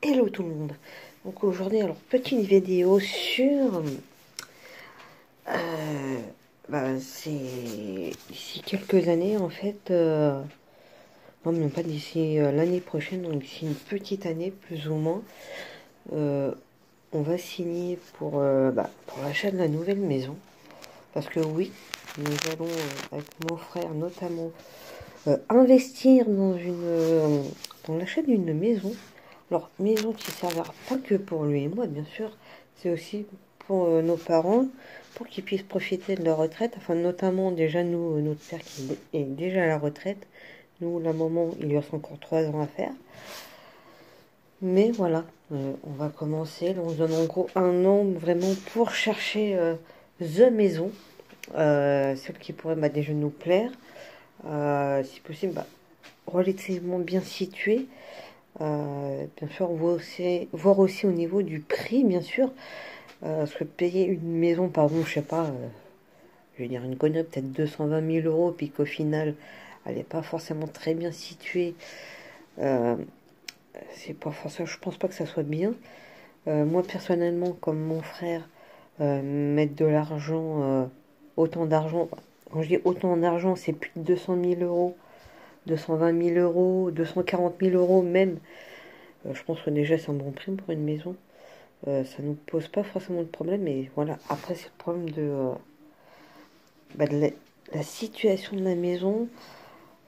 Hello tout le monde. Donc aujourd'hui, alors petite vidéo sur. Euh, bah, c'est d'ici quelques années en fait. Euh, non, mais pas d'ici euh, l'année prochaine, donc d'ici une petite année plus ou moins. on va signer pour, bah, pour l'achat de la nouvelle maison. Parce que oui, nous allons avec mon frère notamment investir dans une dans l'achat d'une maison. Alors, maison qui servira pas que pour lui et moi, bien sûr, c'est aussi pour euh, nos parents, pour qu'ils puissent profiter de leur retraite. Enfin, notamment, déjà, nous, euh, notre père qui est déjà à la retraite. Nous, la maman, il lui reste encore trois ans à faire. Mais voilà, euh, on va commencer. on se donne en gros un an vraiment pour chercher The Maison. celle qui pourrait bah, déjà nous plaire. si possible, bah, relativement bien située. Euh, bien sûr, voir aussi, au niveau du prix, bien sûr. Euh, parce que payer une maison, pardon, je sais pas, euh, je vais dire une connerie, peut-être 220 000 euros, puis qu'au final, elle n'est pas forcément très bien située. c'est pas forcément, je pense pas que ça soit bien. moi, personnellement, comme mon frère, mettre de l'argent, autant d'argent, quand je dis autant d'argent, c'est plus de 200 000 euros 220 000 euros, 240 000 euros même. Euh, je pense que déjà c'est un bon prix pour une maison. Euh, ça nous pose pas forcément de problème, mais voilà, après c'est le problème de, euh, bah, la, situation de la maison,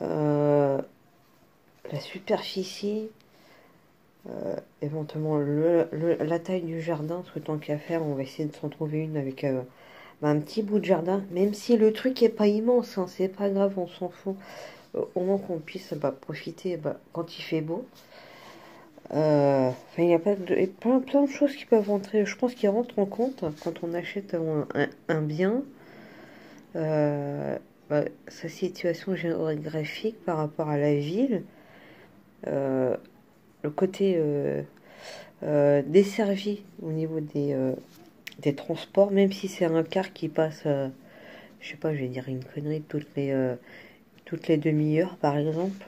la superficie, éventuellement la taille du jardin, parce que tant qu'à faire, on va essayer de s'en trouver une avec un petit bout de jardin, même si le truc est pas immense, hein, c'est pas grave, on s'en fout au moins qu'on puisse bah, profiter bah, quand il fait beau. Euh, il y a pas de, plein, plein de choses qui peuvent rentrer. Je pense qu'ils rentrent en compte quand on achète un, bien. Euh, bah, sa situation géographique par rapport à la ville. Euh, le côté desservi au niveau des, des transports, même si c'est un car qui passe, je sais pas, je vais dire une connerie, toutes les toutes les demi-heures par exemple.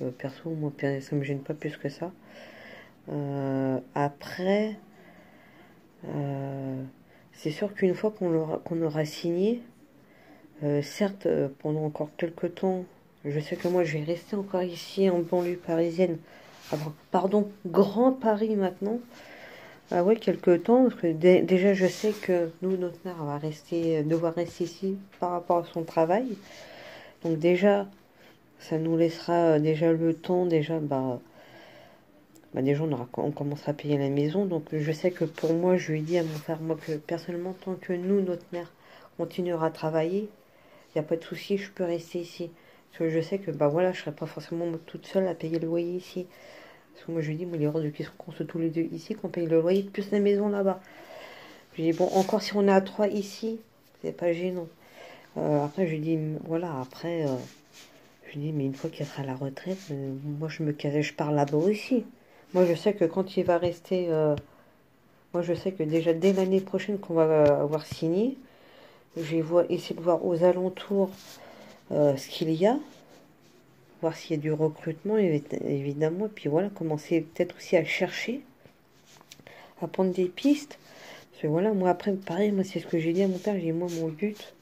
Euh, perso, moi ça me gêne pas plus que ça. Euh, après, euh, c'est sûr qu'une fois qu'on aura, qu'on aura signé, certes, pendant encore quelques temps, je sais que moi je vais rester encore ici en banlieue parisienne. pardon, Grand Paris maintenant. Ah ouais, quelques temps, parce que déjà je sais que nous, notre mère va rester, devoir rester ici par rapport à son travail. Donc déjà, ça nous laissera euh, déjà le temps, déjà, bah, bah déjà on, aura, on commencera à payer la maison. Donc je sais que pour moi, je lui dis à mon frère, moi, que personnellement, tant que nous, notre mère, continuera à travailler, il n'y a pas de souci, je peux rester ici. Parce que je sais que, bah voilà, je serai pas forcément toute seule à payer le loyer ici. Parce que moi, je lui dis, moi, il est hors de question qu'on se tous les deux ici, qu'on paye le loyer, plus la maison là-bas. Je lui dis, bon, encore si on est à trois ici, c'est pas gênant. Euh, après, je lui dis, voilà, après, euh, je lui dis, mais une fois qu'il sera à la retraite, euh, moi, je me je pars là-bas aussi. Moi, je sais que quand il va rester, moi, je sais que déjà dès l'année prochaine qu'on va avoir signé, je vais essayer de voir aux alentours ce qu'il y a, voir s'il y a du recrutement, évidemment, et puis voilà, commencer peut-être aussi à chercher, à prendre des pistes. Parce que voilà, moi, après, pareil, moi, c'est ce que j'ai dit à mon père, j'ai moi, mon but,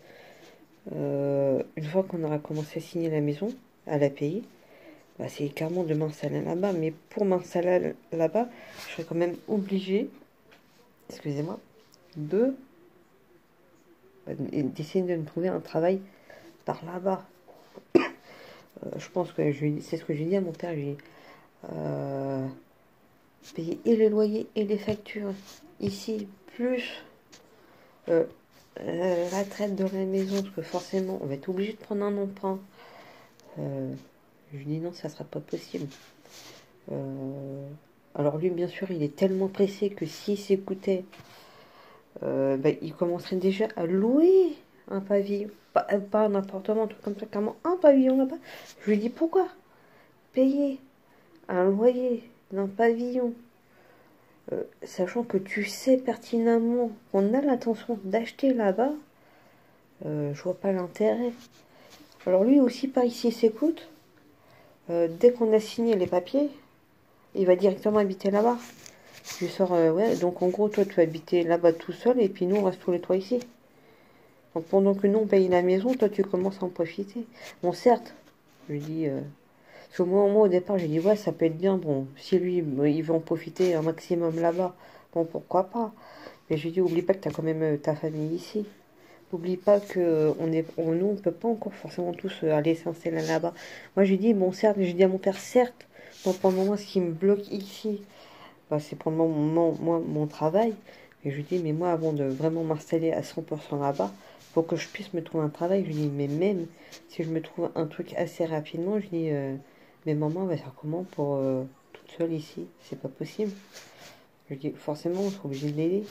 euh, une fois qu'on aura commencé à signer la maison, à la payer, bah, c'est carrément de m'installer là-bas. Mais pour m'installer là-bas, je serais quand même obligé, excusez-moi, de bah, d'essayer de me trouver un travail par là-bas. Euh, je pense que c'est ce que j'ai dit à mon père. J'ai euh, payer et les loyers et les factures ici, plus euh, la traite de la maison, parce que forcément, on va être obligé de prendre un emprunt. Euh, je dis non, ça sera pas possible. Euh, alors lui, bien sûr, il est tellement pressé que s'il s'écoutait, ben, il commencerait déjà à louer un pavillon, pas, un appartement, un truc comme ça, carrément un pavillon là-bas. Je lui dis pourquoi payer un loyer d'un pavillon euh, sachant que tu sais pertinemment qu'on a l'intention d'acheter là-bas, euh, je vois pas l'intérêt. Alors lui aussi, par ici, s'écoute. Euh, dès qu'on a signé les papiers, il va directement habiter là-bas. Je sors, ouais, donc en gros, toi, tu vas habiter là-bas tout seul, et puis nous, on reste tous les trois ici. Donc pendant que nous, on paye la maison, toi, tu commences à en profiter. Bon, certes, je lui dis... Euh, parce que moi, moi, au départ, j'ai dit, ouais, ça peut être bien, bon, si lui, il veut en profiter un maximum là-bas, bon, pourquoi pas. Mais je dis, oublie pas que tu as quand même euh, ta famille ici. N'oublie pas que on est, on, nous, on peut pas encore forcément tous aller s'installer là-bas. Moi, j'ai dit, bon, certes, j'ai dit à mon père, certes, pour le moment, ce qui me bloque ici, bah, c'est pour le moment, moi, mon travail. Et je lui dis, mais moi, avant de vraiment m'installer à 100% là-bas, faut que je puisse me trouver un travail. Je lui dis, mais même si je me trouve un truc assez rapidement, je lui dis, euh, mais maman va faire comment pour euh, toute seule ici? C'est pas possible. Je dis, forcément, on sera obligé de l'aider.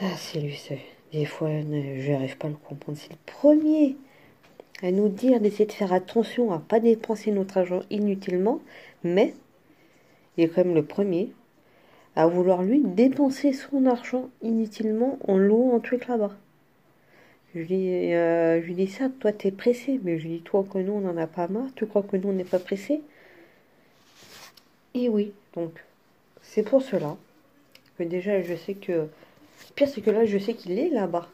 Ah, c'est lui, c'est. Des fois, je n'arrive pas à le comprendre. C'est le premier à nous dire d'essayer de faire attention à pas dépenser notre argent inutilement, mais il est quand même le premier à vouloir lui dépenser son argent inutilement en louant un truc là-bas. Je lui, dis, euh, je dis ça, toi t'es pressé, mais je lui dis toi que nous on n'en a pas marre, tu crois que nous on n'est pas pressé? Et oui, donc c'est pour cela que déjà je sais que. Pire c'est que là je sais qu'il est là-bas.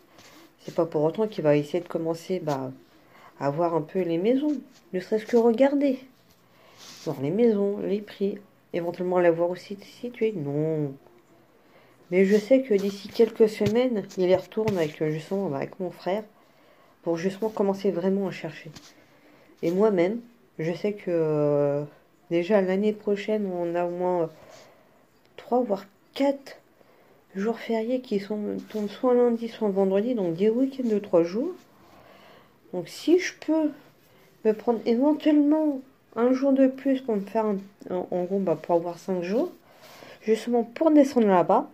C'est pas pour autant qu'il va essayer de commencer bah, à voir un peu les maisons, ne serait-ce que regarder. Voir les maisons, les prix, éventuellement l'avoir aussi situé. Non. Mais je sais que d'ici quelques semaines, il y retourne avec justement bah, avec mon frère pour justement commencer vraiment à chercher. Et moi-même, je sais que euh, déjà l'année prochaine, on a au moins trois voire quatre jours fériés qui sont tombent soit lundi, soit vendredi, donc des week-ends de trois jours. Donc si je peux me prendre éventuellement un jour de plus pour me faire, en gros, bah, pour avoir cinq jours, justement pour descendre là-bas,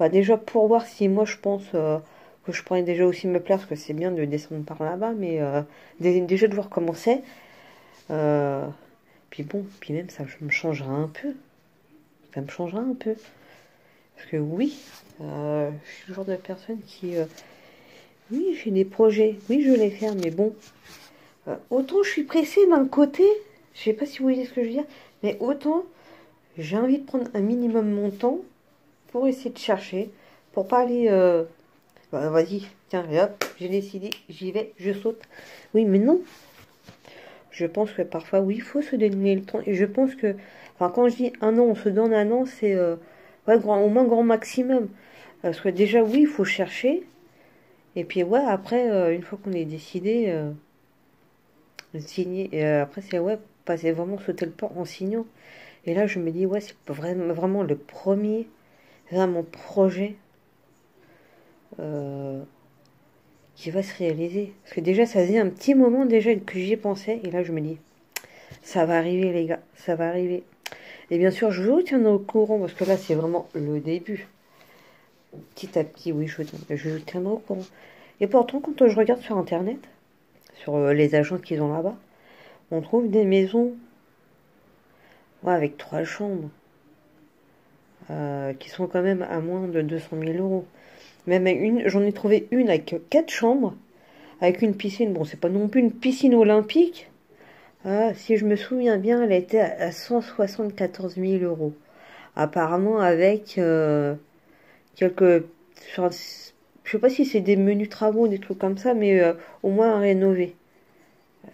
bah, déjà pour voir si moi je pense euh, que je pourrais déjà aussi me plaire, parce que c'est bien de descendre par là-bas, mais euh, déjà de voir comment c'est. Euh, puis bon, puis même ça me changera un peu. Ça me changera un peu. Parce que oui, je suis le genre de personne qui... oui, j'ai des projets, oui, je les faire, mais bon, autant je suis pressée d'un côté, je sais pas si vous voyez ce que je veux dire, mais autant j'ai envie de prendre un minimum mon temps pour essayer de chercher, pour pas aller. Euh, bah, vas-y, tiens, hop, j'ai décidé, j'y vais, je saute. Oui, mais non. Je pense que parfois, oui, il faut se donner le temps. Et je pense que, enfin, quand je dis un an, on se donne un an, c'est euh, au moins grand maximum. Parce que déjà, oui, il faut chercher. Et puis, ouais, après, euh, une fois qu'on est décidé, de signer, et après, c'est ouais, vraiment sauter le port en signant. Et là, je me dis, ouais, c'est vraiment le premier, vraiment projet euh, qui va se réaliser. Parce que déjà, ça faisait un petit moment déjà que j'y pensais. Et là, je me dis, ça va arriver, les gars, ça va arriver. Et bien sûr, je vous tiendrai au courant, parce que là, c'est vraiment le début. Petit à petit, oui, je, je vous tiendrai au courant. Et pourtant, quand je regarde sur Internet, sur euh, les agences qu'ils ont là-bas, on trouve des maisons avec trois chambres euh, qui sont quand même à moins de 200 000 euros. Même une, j'en ai trouvé une avec quatre chambres, avec une piscine. Bon, c'est pas non plus une piscine olympique. Euh, si je me souviens bien, elle était à 174 000 euros. Apparemment avec euh, quelques... Je sais pas si c'est des menus travaux des trucs comme ça, mais au moins à rénover.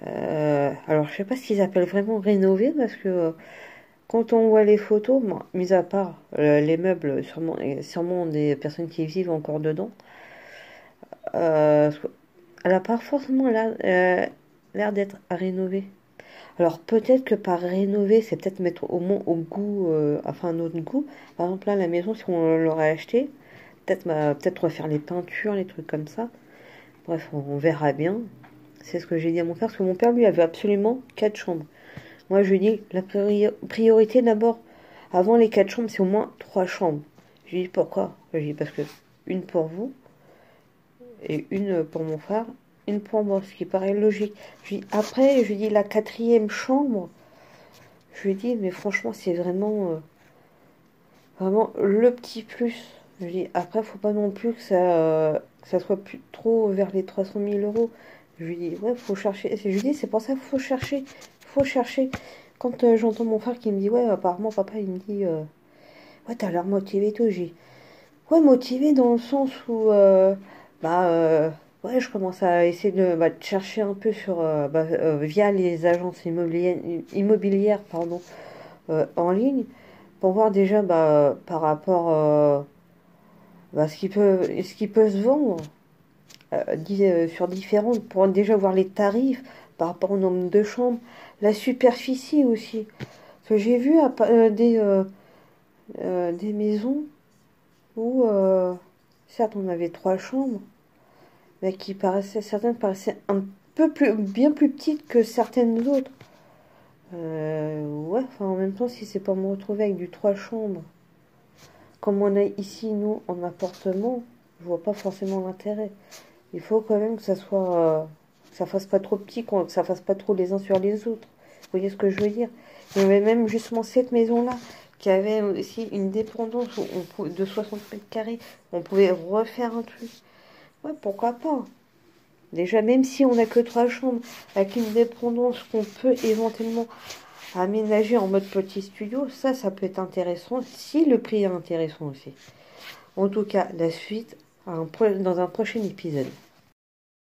alors, je sais pas ce qu'ils appellent vraiment rénover, parce que quand on voit les photos, mis à part euh, les meubles, sûrement, des personnes qui vivent encore dedans, euh, elle n'a pas forcément euh, l'air d'être à rénover. Alors peut-être que par rénover, c'est peut-être mettre au moins au goût, enfin un autre goût. Par exemple là, la maison, si on l'aurait acheté, peut-être bah, peut-être refaire les peintures, les trucs comme ça. Bref, on, verra bien. C'est ce que j'ai dit à mon père, parce que mon père lui avait absolument quatre chambres. Moi, je dis la priorité d'abord, avant les quatre chambres, c'est au moins trois chambres. Je dis pourquoi? Je dis parce que une pour vous et une pour mon frère, une pour moi, ce qui paraît logique. Je dis après, je dis la quatrième chambre. Je lui dis mais franchement, c'est vraiment euh, vraiment le petit plus. Je dis après, faut pas non plus que ça ça soit plus trop vers les 300 000 euros. Je lui dis ouais, faut chercher. Je lui dis c'est pour ça qu'il faut chercher chercher. quand euh, j'entends mon frère qui me dit, ouais, apparemment, papa, il me dit, euh, ouais, t'as l'air motivé, toi, j'ai. Ouais, motivé dans le sens où, euh, bah, ouais, je commence à essayer de, bah, chercher un peu sur, bah, via les agences immobilières, immobilières pardon, en ligne, pour voir déjà, bah, par rapport bah, ce qui peut, ce qui peut se vendre sur différentes, pour déjà voir les tarifs par rapport au nombre de chambres, la superficie aussi. Que j'ai vu euh, des, euh, euh, des maisons où, certes, on avait trois chambres, mais qui paraissaient, certaines paraissaient un peu plus, bien plus petites que certaines autres. ouais, enfin, en même temps, si c'est pas me retrouver avec du trois chambres, comme on a ici, nous, en appartement, je vois pas forcément l'intérêt. Il faut quand même que ça soit ça fasse pas trop petit, que ça fasse pas trop les uns sur les autres. Vous voyez ce que je veux dire? Il y avait même justement cette maison-là qui avait aussi une dépendance de 60 mètres carrés. On pouvait refaire un truc. Ouais, pourquoi pas? Déjà, même si on n'a que trois chambres, avec une dépendance qu'on peut éventuellement aménager en mode petit studio, ça, ça peut être intéressant si le prix est intéressant aussi. En tout cas, la suite dans un prochain épisode.